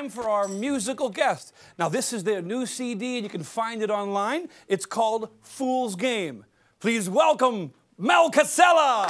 time for our musical guest. Now, this is their new CD, and you can find it online. It's called Fool's Game. Please welcome Mel Casella.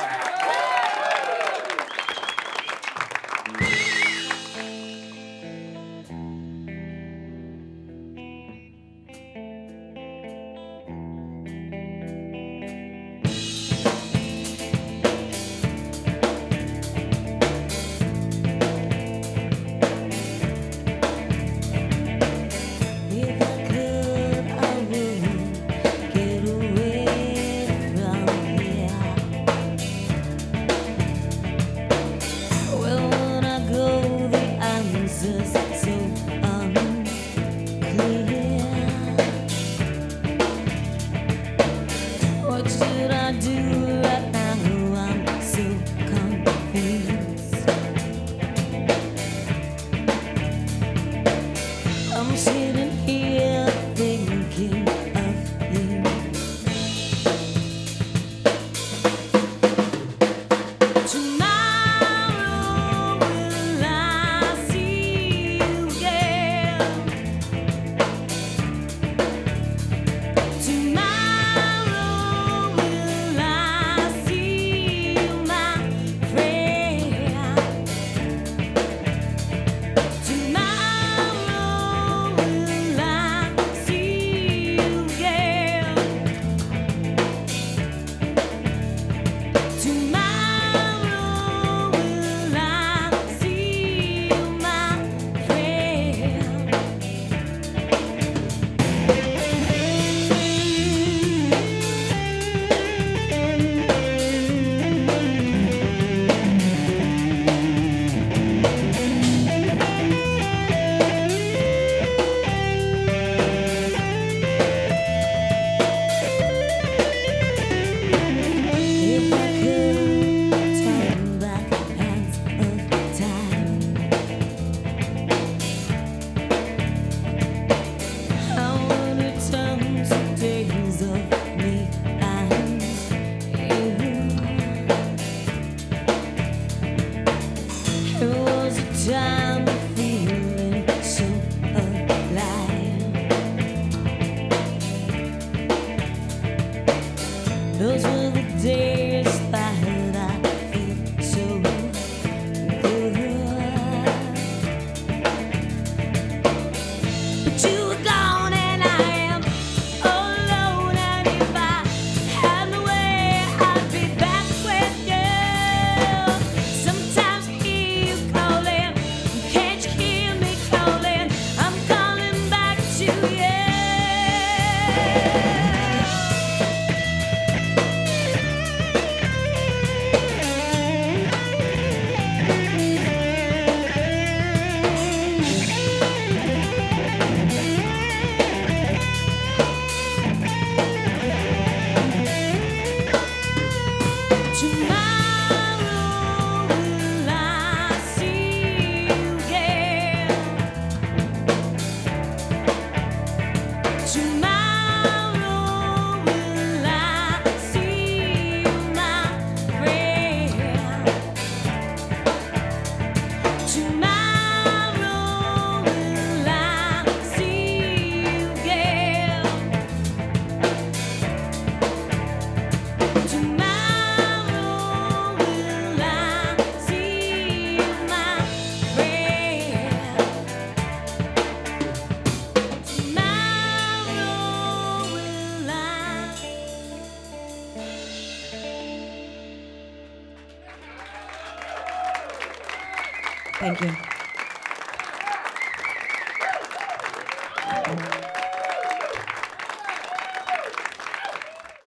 Those were the days.